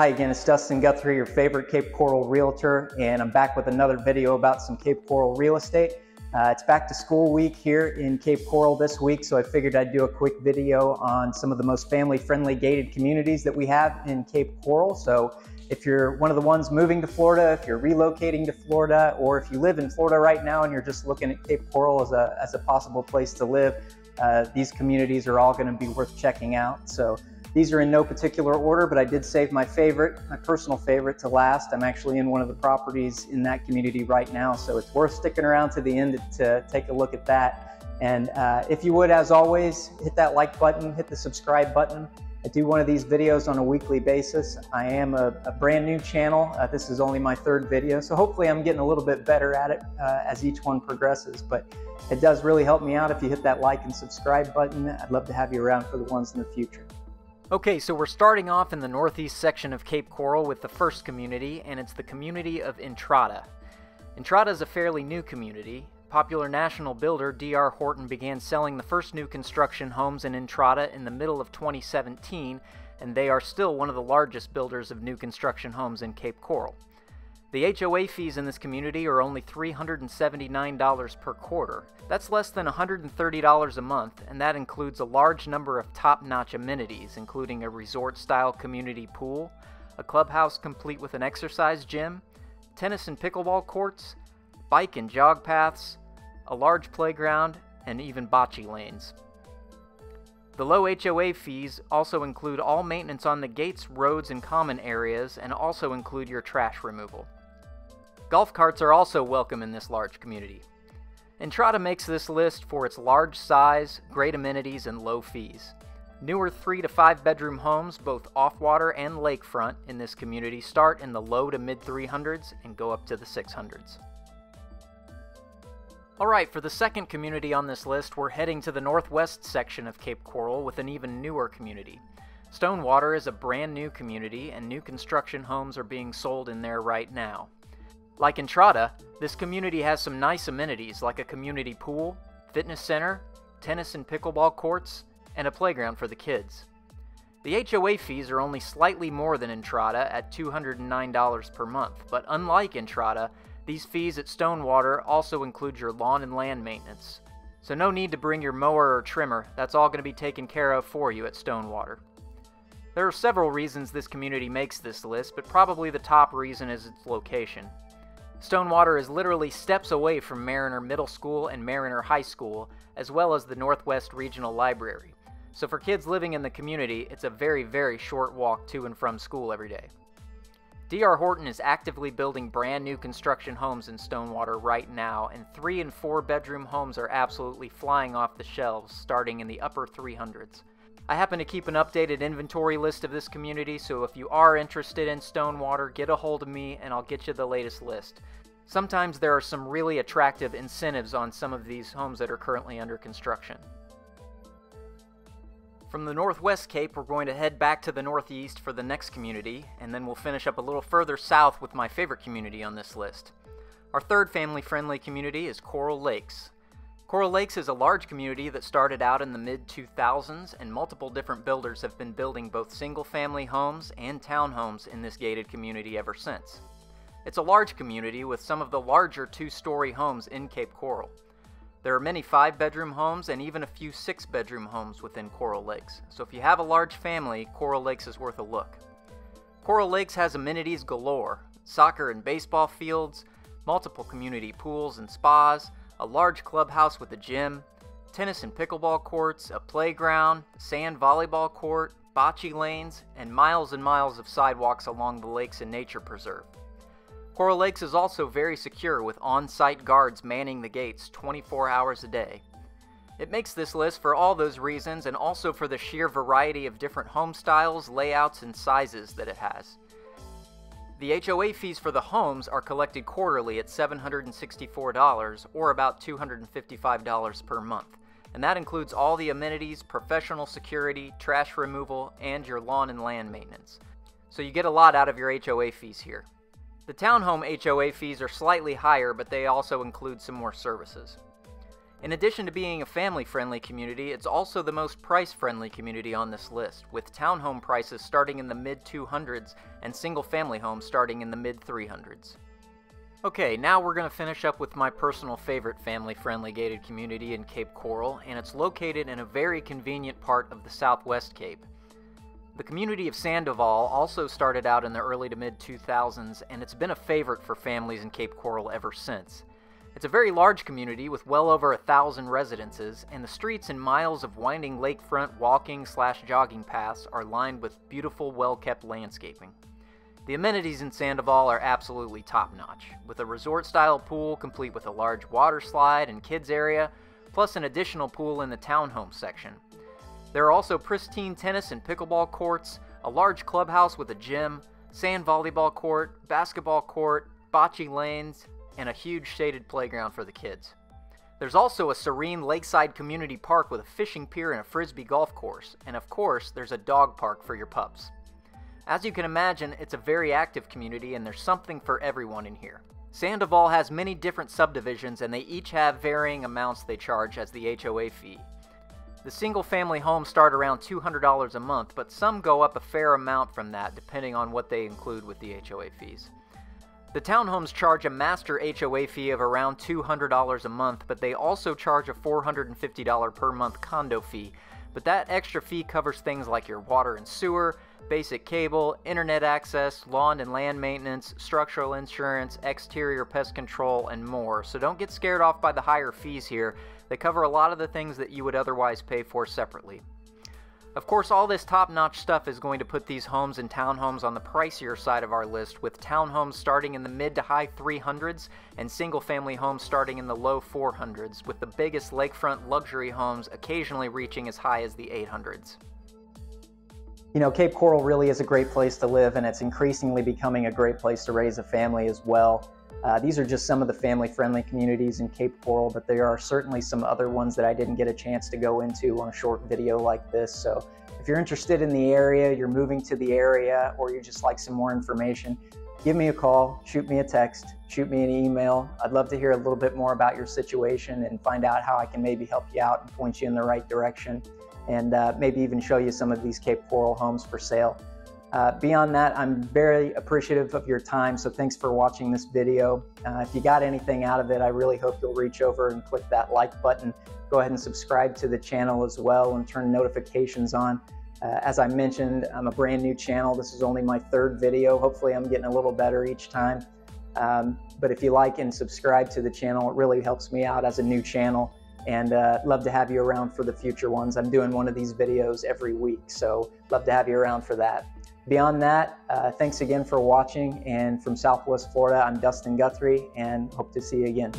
Hi again, it's Dustin Guthrie, your favorite Cape Coral realtor, and I'm back with another video about some Cape Coral real estate. Uh, it's back to school week here in Cape Coral this week, so I figured I'd do a quick video on some of the most family-friendly gated communities that we have in Cape Coral. So if you're one of the ones moving to Florida, if you're relocating to Florida, or if you live in Florida right now and you're just looking at Cape Coral as a, as a possible place to live, uh, these communities are all going to be worth checking out. So these are in no particular order, but I did save my favorite, my personal favorite to last. I'm actually in one of the properties in that community right now, so it's worth sticking around to the end to, take a look at that. And uh, if you would, as always, hit that like button, hit the subscribe button. I do one of these videos on a weekly basis. I am a, a brand new channel. Uh, this is only my third video, so hopefully I'm getting a little bit better at it uh, as each one progresses. But it does really help me out if you hit that like and subscribe button. I'd love to have you around for the ones in the future. Okay, so we're starting off in the northeast section of Cape Coral with the first community, and it's the community of Entrada. Entrada is a fairly new community. Popular national builder D.R. Horton began selling the first new construction homes in Entrada in the middle of 2017, and they are still one of the largest builders of new construction homes in Cape Coral. The HOA fees in this community are only $379 per quarter. That's less than $130 a month, and that includes a large number of top-notch amenities, including a resort-style community pool, a clubhouse complete with an exercise gym, tennis and pickleball courts, bike and jog paths, a large playground, and even bocce lanes. The low HOA fees also include all maintenance on the gates, roads, and common areas, and also include your trash removal. Golf carts are also welcome in this large community. Entrada makes this list for its large size, great amenities, and low fees. Newer 3 to 5 bedroom homes, both off water and lakefront, in this community start in the low to mid 300s and go up to the 600s. Alright, for the second community on this list, we're heading to the northwest section of Cape Coral with an even newer community. Stonewater is a brand new community, and new construction homes are being sold in there right now. Like Entrada, this community has some nice amenities like a community pool, fitness center, tennis and pickleball courts, and a playground for the kids. The HOA fees are only slightly more than Entrada at $209 per month, but unlike Entrada, these fees at Stonewater also include your lawn and land maintenance. So no need to bring your mower or trimmer, that's all going to be taken care of for you at Stonewater. There are several reasons this community makes this list, but probably the top reason is its location. Stonewater is literally steps away from Mariner Middle School and Mariner High School, as well as the Northwest Regional Library. So for kids living in the community, it's a very, very short walk to and from school every day. D.R. Horton is actively building brand new construction homes in Stonewater right now, and three and four bedroom homes are absolutely flying off the shelves starting in the upper 300s. I happen to keep an updated inventory list of this community, so if you are interested in Stonewater, get a hold of me and I'll get you the latest list. Sometimes there are some really attractive incentives on some of these homes that are currently under construction. From the Northwest Cape, we're going to head back to the Northeast for the next community, and then we'll finish up a little further south with my favorite community on this list. Our third family-friendly community is Coral Lakes. Coral Lakes is a large community that started out in the mid 2000s, and multiple different builders have been building both single family homes and townhomes in this gated community ever since. It's a large community with some of the larger two story homes in Cape Coral. There are many five bedroom homes and even a few six bedroom homes within Coral Lakes, so if you have a large family, Coral Lakes is worth a look. Coral Lakes has amenities galore soccer and baseball fields, multiple community pools and spas a large clubhouse with a gym, tennis and pickleball courts, a playground, sand volleyball court, bocce lanes, and miles and miles of sidewalks along the lakes and nature preserve. Coral Lakes is also very secure with on site guards manning the gates 24 hours a day. It makes this list for all those reasons and also for the sheer variety of different home styles, layouts, and sizes that it has. The HOA fees for the homes are collected quarterly at $764 or about $255 per month. And that includes all the amenities, professional security, trash removal, and your lawn and land maintenance. So you get a lot out of your HOA fees here. The townhome HOA fees are slightly higher, but they also include some more services. In addition to being a family friendly community, it's also the most price friendly community on this list, with townhome prices starting in the mid 200s and single family homes starting in the mid 300s. Okay, now we're going to finish up with my personal favorite family friendly gated community in Cape Coral, and it's located in a very convenient part of the Southwest Cape. The community of Sandoval also started out in the early to mid 2000s, and it's been a favorite for families in Cape Coral ever since. It's a very large community with well over a thousand residences, and the streets and miles of winding lakefront walking slash jogging paths are lined with beautiful, well kept landscaping. The amenities in Sandoval are absolutely top notch, with a resort style pool complete with a large water slide and kids area, plus an additional pool in the townhome section. There are also pristine tennis and pickleball courts, a large clubhouse with a gym, sand volleyball court, basketball court, bocce lanes, and a huge shaded playground for the kids. There's also a serene lakeside community park with a fishing pier and a frisbee golf course, and of course, there's a dog park for your pups. As you can imagine, it's a very active community and there's something for everyone in here. Sandoval has many different subdivisions and they each have varying amounts they charge as the HOA fee. The single family homes start around $200 a month, but some go up a fair amount from that depending on what they include with the HOA fees. The townhomes charge a master HOA fee of around $200 a month, but they also charge a $450 per month condo fee. But that extra fee covers things like your water and sewer, basic cable, internet access, lawn and land maintenance, structural insurance, exterior pest control, and more. So don't get scared off by the higher fees here. They cover a lot of the things that you would otherwise pay for separately. Of course, all this top-notch stuff is going to put these homes and townhomes on the pricier side of our list, with townhomes starting in the mid to high 300s and single-family homes starting in the low 400s, with the biggest lakefront luxury homes occasionally reaching as high as the 800s. You know, Cape Coral really is a great place to live, and it's increasingly becoming a great place to raise a family as well. Uh, these are just some of the family-friendly communities in Cape Coral, but there are certainly some other ones that I didn't get a chance to go into on a short video like this. So if you're interested in the area, you're moving to the area, or you just like some more information, give me a call, shoot me a text, shoot me an email. I'd love to hear a little bit more about your situation and find out how I can maybe help you out and point you in the right direction, and uh, maybe even show you some of these Cape Coral homes for sale. Uh, beyond that, I'm very appreciative of your time, so thanks for watching this video. Uh, if you got anything out of it, I really hope you'll reach over and click that like button. Go ahead and subscribe to the channel as well and turn notifications on. Uh, as I mentioned, I'm a brand new channel. This is only my third video. Hopefully I'm getting a little better each time. Um, but if you like and subscribe to the channel, it really helps me out as a new channel and uh, love to have you around for the future ones. I'm doing one of these videos every week, so love to have you around for that. Beyond that, uh, thanks again for watching. And from Southwest Florida, I'm Dustin Guthrie and hope to see you again.